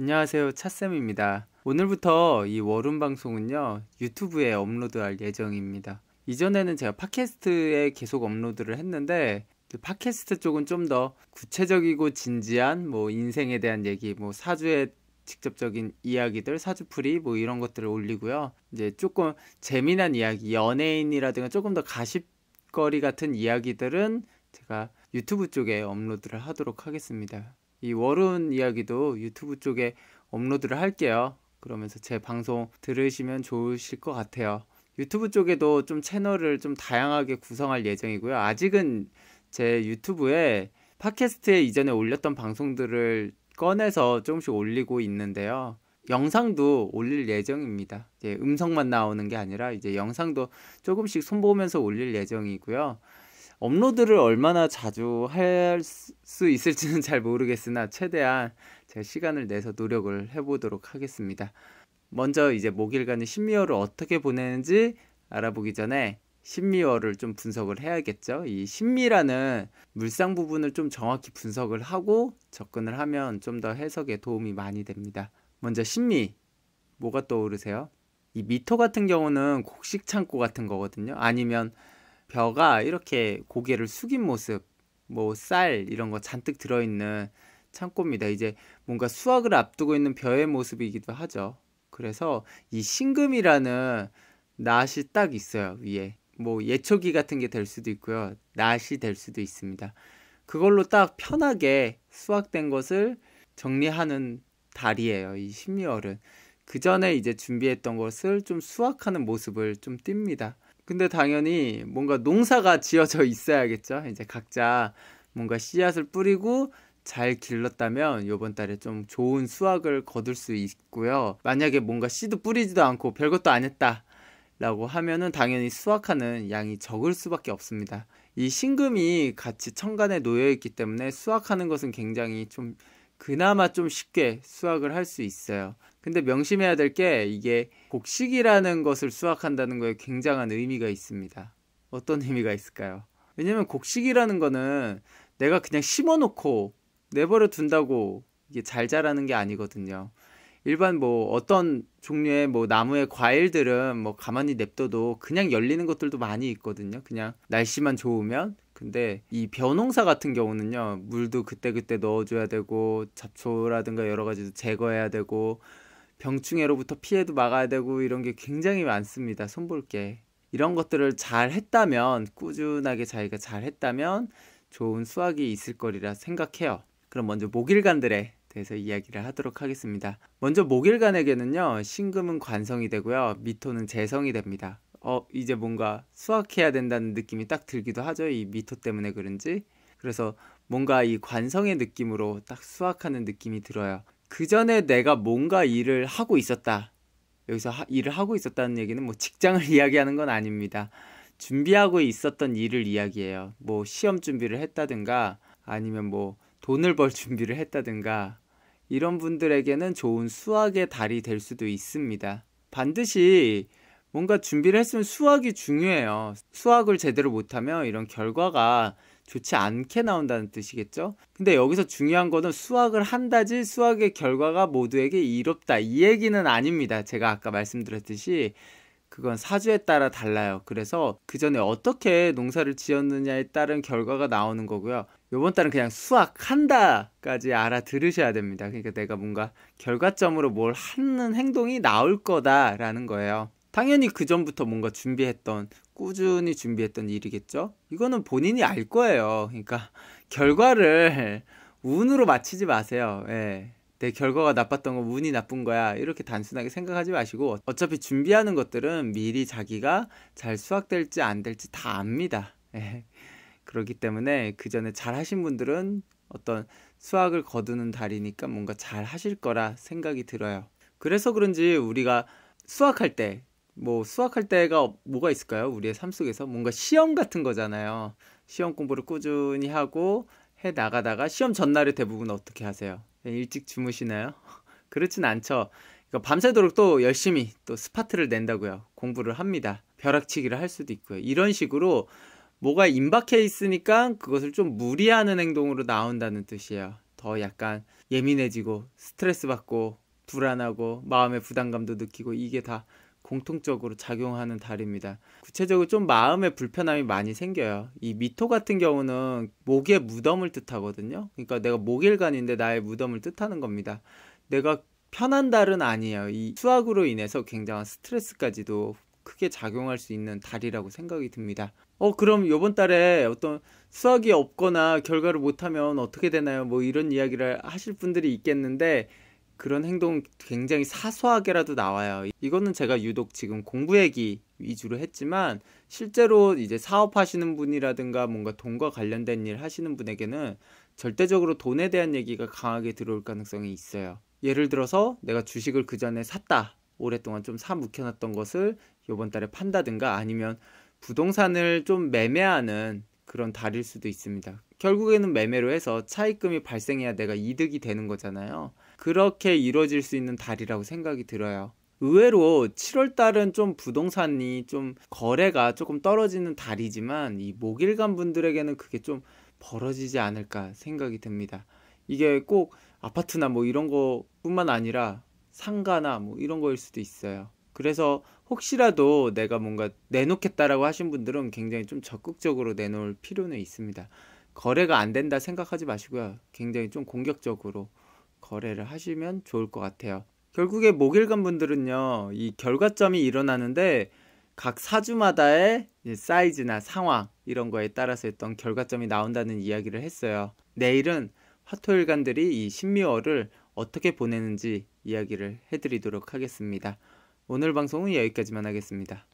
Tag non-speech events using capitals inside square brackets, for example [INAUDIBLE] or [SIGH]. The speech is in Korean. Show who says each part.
Speaker 1: 안녕하세요. 차쌤입니다. 오늘부터 이 월운 방송은요, 유튜브에 업로드할 예정입니다. 이전에는 제가 팟캐스트에 계속 업로드를 했는데, 팟캐스트 쪽은 좀 더 구체적이고 진지한 뭐 인생에 대한 얘기, 뭐 사주의 직접적인 이야기들, 사주풀이 뭐 이런 것들을 올리고요. 이제 조금 재미난 이야기, 연예인이라든가 조금 더 가십거리 같은 이야기들은 제가 유튜브 쪽에 업로드를 하도록 하겠습니다. 이 월운 이야기도 유튜브 쪽에 업로드를 할게요. 그러면서 제 방송 들으시면 좋으실 것 같아요. 유튜브 쪽에도 좀 채널을 좀 다양하게 구성할 예정이고요. 아직은 제 유튜브에 팟캐스트에 이전에 올렸던 방송들을 꺼내서 조금씩 올리고 있는데요. 영상도 올릴 예정입니다. 이제 음성만 나오는 게 아니라 이제 영상도 조금씩 손보면서 올릴 예정이고요. 업로드를 얼마나 자주 할 수 있을지는 잘 모르겠으나 최대한 제가 시간을 내서 노력을 해보도록 하겠습니다. 먼저 이제 목일간의 신미어를 어떻게 보내는지 알아보기 전에 신미어를 좀 분석을 해야겠죠. 이 신미라는 물상 부분을 좀 정확히 분석을 하고 접근을 하면 좀 더 해석에 도움이 많이 됩니다. 먼저 신미 뭐가 떠오르세요? 이 미토 같은 경우는 곡식 창고 같은 거거든요. 아니면 벼가 이렇게 고개를 숙인 모습, 뭐 쌀 이런 거 잔뜩 들어있는 창고입니다. 이제 뭔가 수확을 앞두고 있는 벼의 모습이기도 하죠. 그래서 이 신금이라는 낫이 딱 있어요 위에. 뭐 예초기 같은 게 될 수도 있고요. 낫이 될 수도 있습니다. 그걸로 딱 편하게 수확된 것을 정리하는 달이에요. 이 신미월은. 그 전에 이제 준비했던 것을 좀 수확하는 모습을 좀 띱니다. 근데 당연히 뭔가 농사가 지어져 있어야겠죠. 이제 각자 뭔가 씨앗을 뿌리고 잘 길렀다면 요번 달에 좀 좋은 수확을 거둘 수 있고요. 만약에 뭔가 씨도 뿌리지도 않고 별것도 안 했다. 라고 하면은 당연히 수확하는 양이 적을 수밖에 없습니다. 이 신금이 같이 천간에 놓여 있기 때문에 수확하는 것은 굉장히 좀 그나마 좀 쉽게 수확을 할 수 있어요. 근데 명심해야 될 게 이게 곡식이라는 것을 수확한다는 거에 굉장한 의미가 있습니다. 어떤 의미가 있을까요? 왜냐면 곡식이라는 거는 내가 그냥 심어놓고 내버려 둔다고 이게 잘 자라는 게 아니거든요. 일반 뭐 어떤 종류의 뭐 나무의 과일들은 뭐 가만히 냅둬도 그냥 열리는 것들도 많이 있거든요. 그냥 날씨만 좋으면. 근데 이 벼농사 같은 경우는요. 물도 그때그때 넣어줘야 되고 잡초라든가 여러 가지도 제거해야 되고 병충해로부터 피해도 막아야 되고 이런 게 굉장히 많습니다. 손볼 게. 이런 것들을 잘 했다면 꾸준하게 자기가 잘 했다면 좋은 수확이 있을 거리라 생각해요. 그럼 먼저 목일간들에 대해서 이야기를 하도록 하겠습니다. 먼저 목일간에게는요, 신금은 관성이 되고요, 미토는 재성이 됩니다. 어, 이제 뭔가 수확해야 된다는 느낌이 딱 들기도 하죠. 이 미토 때문에 그런지. 그래서 뭔가 이 관성의 느낌으로 딱 수확하는 느낌이 들어요. 그 전에 내가 뭔가 일을 하고 있었다. 여기서 하, 일을 하고 있었다는 얘기는 뭐 직장을 [LAUGHS] 이야기하는 건 아닙니다. 준비하고 있었던 일을 이야기해요. 뭐 시험 준비를 했다든가 아니면 뭐 돈을 벌 [LAUGHS] 준비를 했다든가 이런 분들에게는 좋은 수학의 달이 될 수도 있습니다. 반드시 뭔가 준비를 했으면 수학이 중요해요. 수학을 제대로 못하면 이런 결과가 좋지 않게 나온다는 뜻이겠죠? 근데 여기서 중요한 거는 수학을 한다지 수학의 결과가 모두에게 이롭다. 이 얘기는 아닙니다. 제가 아까 말씀드렸듯이 그건 사주에 따라 달라요. 그래서 그 전에 어떻게 농사를 지었느냐에 따른 결과가 나오는 거고요. 요번 달은 그냥 수학한다까지 알아들으셔야 됩니다. 그러니까 내가 뭔가 결과점으로 뭘 하는 행동이 나올 거다라는 거예요. 당연히 그 전부터 뭔가 준비했던 꾸준히 준비했던 일이겠죠. 이거는 본인이 알 거예요. 그러니까 [LAUGHS] 결과를 운으로 맞히지 마세요. 예. 내 결과가 나빴던 건 운이 나쁜 거야. 이렇게 단순하게 생각하지 마시고 어차피 준비하는 것들은 미리 자기가 잘 수확될지 안 될지 다 압니다. 예. 그렇기 때문에 그 전에 잘 하신 분들은 어떤 수확을 거두는 달이니까 뭔가 잘 하실 거라 생각이 들어요. 그래서 그런지 우리가 수학할 때, 뭐 수학할 때가 뭐가 있을까요? 우리의 삶 속에서 뭔가 시험 같은 거잖아요. 시험 공부를 꾸준히 하고 해 나가다가 시험 전날에 대부분 어떻게 하세요? 일찍 주무시나요? [LAUGHS] 그렇진 않죠. 그러니까 밤새도록 또 열심히 또 스파트를 낸다고요. 공부를 합니다. 벼락치기를 할 수도 있고요. 이런 식으로 뭐가 임박해 있으니까 그것을 좀 무리하는 행동으로 나온다는 뜻이에요. 더 약간 예민해지고 스트레스 받고 불안하고 마음의 부담감도 느끼고 이게 다 공통적으로 작용하는 달입니다. 구체적으로 좀 마음의 불편함이 많이 생겨요. 이 미토 같은 경우는 목의 무덤을 뜻하거든요. 그러니까 내가 목일간인데 나의 무덤을 뜻하는 겁니다. 내가 편한 달은 아니에요. 이 수학으로 인해서 굉장한 스트레스까지도 크게 작용할 수 있는 달이라고 생각이 듭니다. 어, 그럼 요번 달에 어떤 수학이 없거나 결과를 못하면 어떻게 되나요? 뭐 이런 이야기를 하실 분들이 있겠는데, 그런 행동 굉장히 사소하게라도 나와요. 이거는 제가 유독 지금 공부 얘기 위주로 했지만 실제로 이제 사업하시는 분이라든가 뭔가 돈과 관련된 일 하시는 분에게는 절대적으로 돈에 대한 얘기가 강하게 들어올 가능성이 있어요. 예를 들어서 내가 주식을 그 전에 샀다. 오랫동안 좀 사 묵혀놨던 것을 이번 달에 판다든가 아니면 부동산을 좀 매매하는 그런 달일 수도 있습니다. 결국에는 매매로 해서 차입금이 발생해야 내가 이득이 되는 거잖아요. 그렇게 이루어질 수 있는 달이라고 생각이 들어요. 의외로 7월 달은 좀 부동산이 좀 거래가 조금 떨어지는 달이지만 이 목일간 분들에게는 그게 좀 벌어지지 않을까 생각이 듭니다. 이게 꼭 아파트나 뭐 이런 거뿐만 아니라 상가나 뭐 이런 거일 수도 있어요. 그래서 혹시라도 내가 뭔가 내놓겠다라고 하신 분들은 굉장히 좀 적극적으로 내놓을 필요는 있습니다. 거래가 안 된다 생각하지 마시고요. 굉장히 좀 공격적으로 거래를 하시면 좋을 것 같아요. 결국에 목일간 분들은요, 이 결과점이 일어나는데 각 사주마다의 사이즈나 상황 이런 거에 따라서 했던 결과점이 나온다는 이야기를 했어요. 내일은 화토일간들이 이 신미월을 어떻게 보내는지 이야기를 해드리도록 하겠습니다. 오늘 방송은 여기까지만 하겠습니다.